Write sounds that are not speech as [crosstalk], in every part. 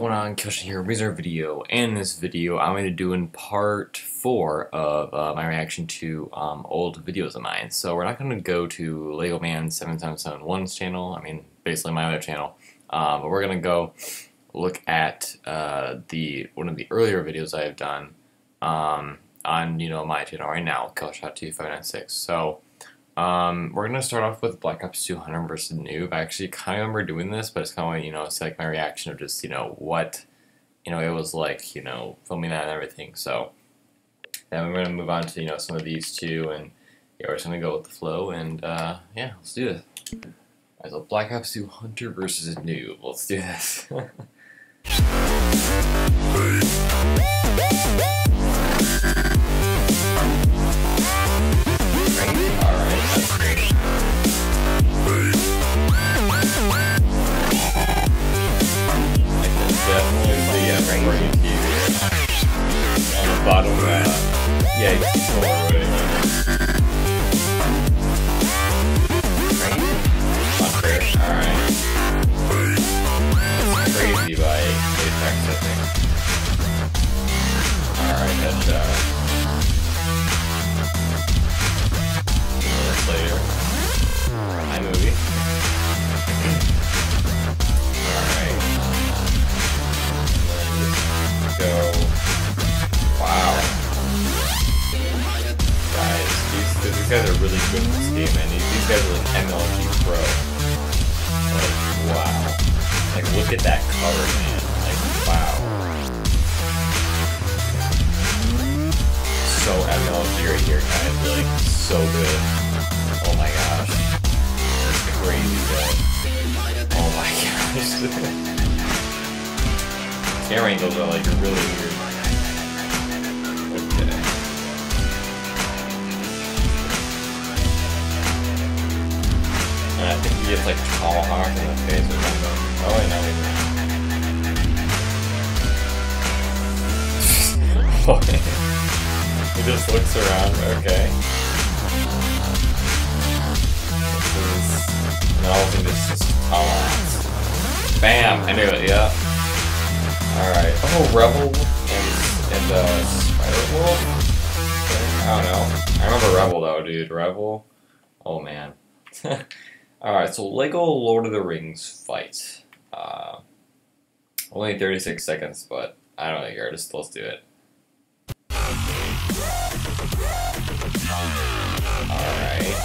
Going on, Kyoshi here, Razor video, and in this video I'm going to do in part 4 of uh, my reaction to um, old videos of mine. So we're not going to go to Lego Man 7771's channel, I mean basically my other channel, um, but we're going to go look at uh, the one of the earlier videos I have done um, on you know my channel right now, Killshot2596. So um, we're gonna start off with Black Ops 2 Hunter versus Noob. I actually kind of remember doing this, but it's kind of like, you know, it's like my reaction of just you know what you know it was like, you know, filming that and everything. So then we're gonna move on to you know some of these two, and yeah, we're just gonna go with the flow, and uh, yeah, let's do this. Alright, so Black Ops 2 Hunter versus Noob. Let's do this. [laughs] game, man. These, these guys are like MLG Pro. Like, wow. Like, look at that cover, man. Like, wow. So MLG right here, guys. Like, so good. Oh my gosh. That's crazy good. Oh my [laughs] gosh. Camera angles are like really weird. I think he gets like tomahawk in the face or something. Oh wait, no, he [laughs] he just looks around, okay. This is he just just tomahawks. Bam! I knew it, yeah. Alright. Oh, Rebel and and uh Spider Wolf? I don't know. I remember Rebel though, dude. Rebel. Oh man. [laughs] Alright, so Lego Lord of the Rings fight. Uh, only 36 seconds, but I don't here, just let's do it. Alright.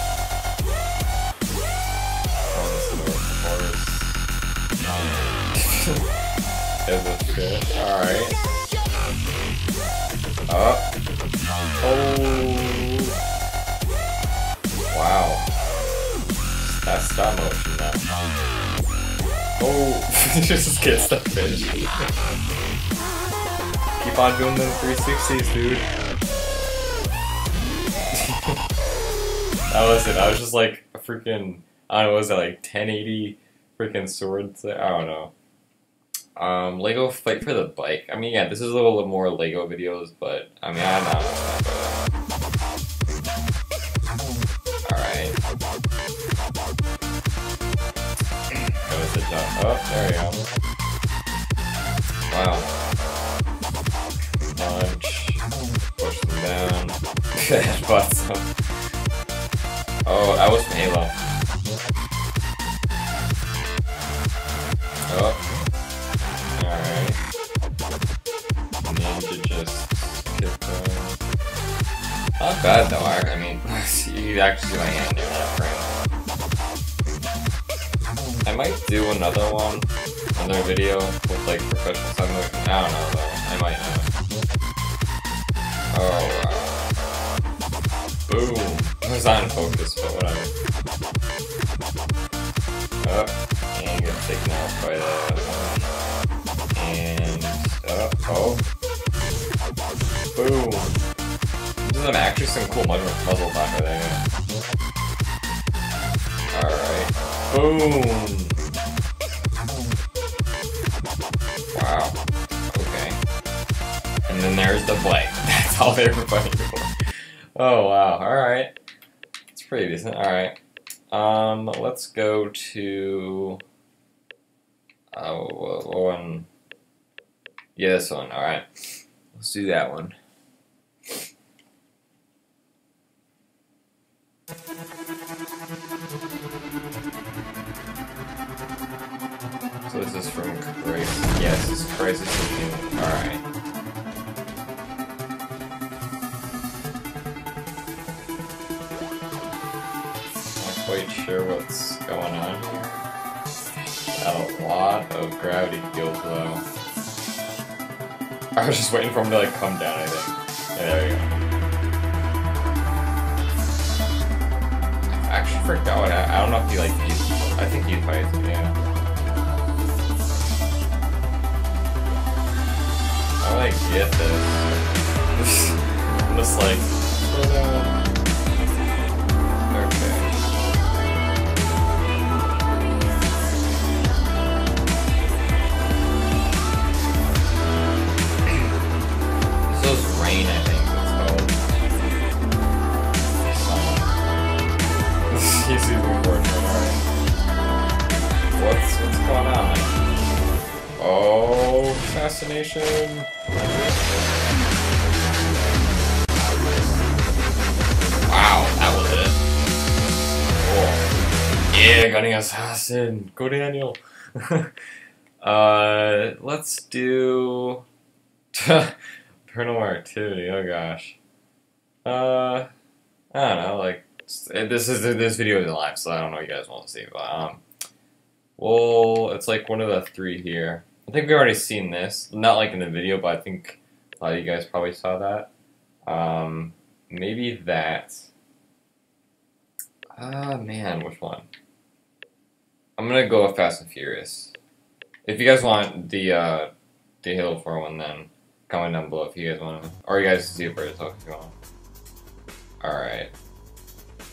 [laughs] Alright. Up. Oh. Wow. Stop motion now. Oh, [laughs] just gets the fish. Keep on doing them 360s, dude. [laughs] that was it. I was just like a freaking, I don't know, was it like 1080 freaking swords? I don't know. Um, Lego Fight for the Bike. I mean, yeah, this is a little more Lego videos, but I mean, I don't know. Alright. Oh, there we go. Wow. Punch. Push them down. Headbutt some. Oh, I was from Halo. Oh. Alright. Ninja just hit them. Not bad though, I mean, [laughs] you actually see my hand there, I might do another one, another video with like professional sound. I don't know though, I might not. Oh wow. Boom. It was on focus, but whatever. Oh, and get taken out by the one. And, uh, oh. Boom. There's actually some cool muzzle back there. Alright. Boom! They were fighting. Oh wow. Alright. It's pretty decent. Alright. Um, let's go to... Uh, one... Yeah, this one. All right, let's do that one. A lot of gravity fields though. I was just waiting for him to like come down, I think. Yeah, there you go. I actually freaked out. I, I don't know if he like used, I think he fights, yeah. I like get this. [laughs] I'm just like, okay. Assassination. Wow, that was it. Cool. Yeah, gunning assassin. Go Daniel. [laughs] uh, let's do [laughs] Paranormal Activity. Oh gosh. Uh, I don't know. Like this is this video is live, so I don't know what you guys want to see, but um. Well, it's like one of the three here. I think we've already seen this. Not like in the video, but I think a lot of you guys probably saw that. Um, maybe that. Ah, uh, man, which one? I'm gonna go with Fast and Furious. If you guys want the uh, the Halo 4 one, then comment down below if you guys want to. Or you guys see it for yourself if you want. Alright.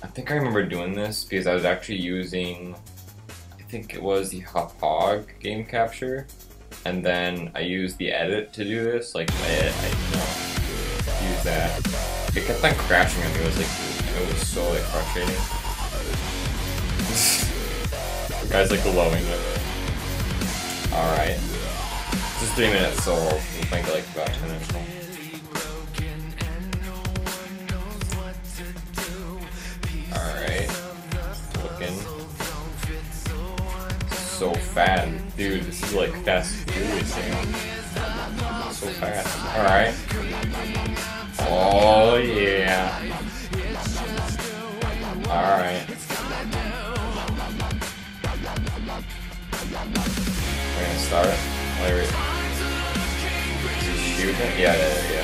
I think I remember doing this because I was actually using I think it was the Hauppauge game capture, and then I used the edit to do this. Like edit, I you know, use that. It kept on crashing on me. It was like it was so like frustrating. the [laughs] guy's like glowing it. All right, this is three minutes, so we'll it like about ten minutes. So fast. Dude, this is like Fast and Furious. So fast. Alright. Oh, yeah. Alright. We're gonna start. Is he shooting? Yeah, yeah, yeah.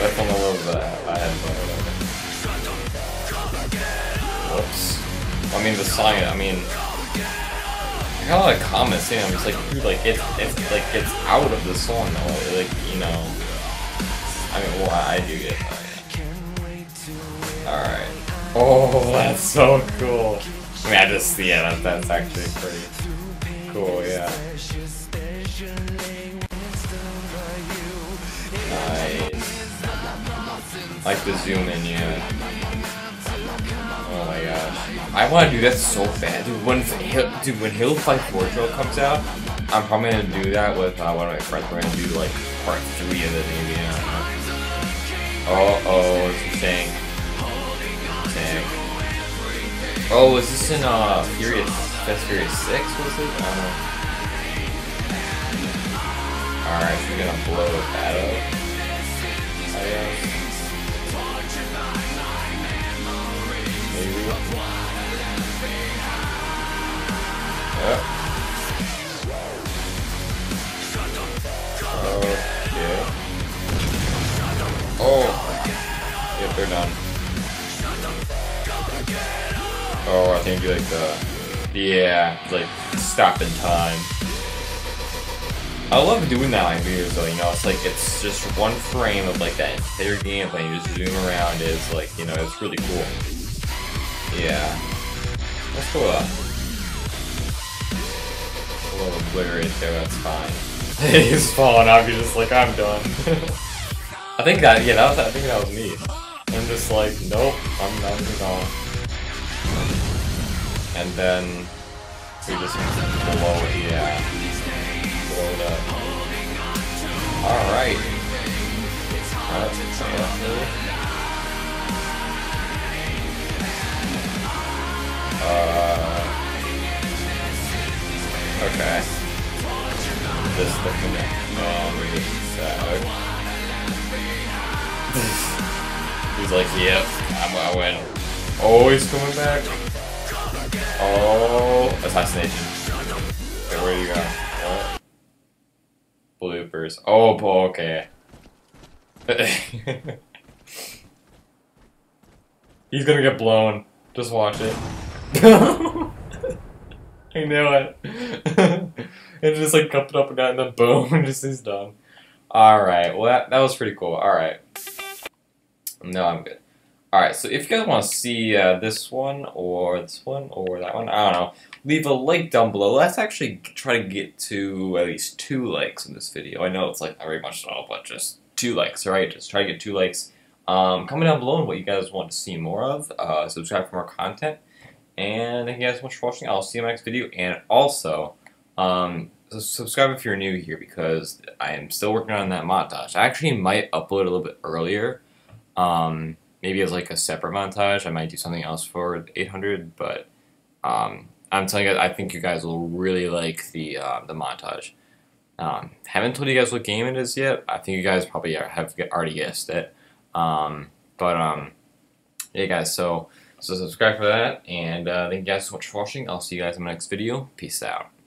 Left on a little bit ahead, Whoops. I mean, the song, I mean, I got a lot of comments saying, I'm just like, dude, like, it's, it's, like, it's out of the song, though. Like, you know. I mean, well, I, I do get that. Alright. Oh, that's so cool. I mean, I just, yeah, that, that's actually pretty cool, yeah. Like the zoom in, yeah. Oh my gosh. I want to do that so bad, dude. When Hill, dude, when Hill Fight Fortro comes out, I'm probably gonna do that with uh, one of my friends. We're gonna do like part three of it, maybe. I don't know. Oh, oh, it's a tank. Tank. Oh, is this in uh Furious Fast Furious Six? Was it? I don't know. Alright, so we're gonna blow that up. I guess. Stop in time. I love doing that on videos though, you know, it's like it's just one frame of like that entire gameplay, you just zoom around is like, you know, it's really cool. Yeah. That's cool though. A little right there, that's fine. [laughs] He's falling off, you're just like, I'm done. [laughs] I think that, yeah, that was, I think that was me. I'm just like, nope, I'm not gone. and then we just blow it, yeah, blow it up. Alright. Uh, okay. This at um, sad. He's like, yep, I'm, I win. Oh, he's coming back. Oh, assassination. Okay, where are you go? What? Bloopers. Oh, okay. [laughs] he's gonna get blown. Just watch it. [laughs] I knew it. [laughs] it just like cupped it up and down, and then boom, and just is done. Alright, well that, that was pretty cool. Alright. No, I'm good. Alright, so if you guys want to see uh, this one, or this one, or that one, I don't know, leave a like down below. Let's actually try to get to at least two likes in this video. I know it's like not very much at all, but just two likes, alright? Just try to get two likes. Um, comment down below on what you guys want to see more of. Uh, subscribe for more content. And thank you guys so much for watching. I'll see you in my next video. And also, um, subscribe if you're new here because I am still working on that montage. I actually might upload a little bit earlier. Um, maybe as like a separate montage. I might do something else for 800, but um, I'm telling you, I think you guys will really like the uh, the montage. Um, haven't told you guys what game it is yet. I think you guys probably have already guessed it. Um, but um, yeah, guys. So so subscribe for that, and uh, thank you guys so much for watching. I'll see you guys in my next video. Peace out.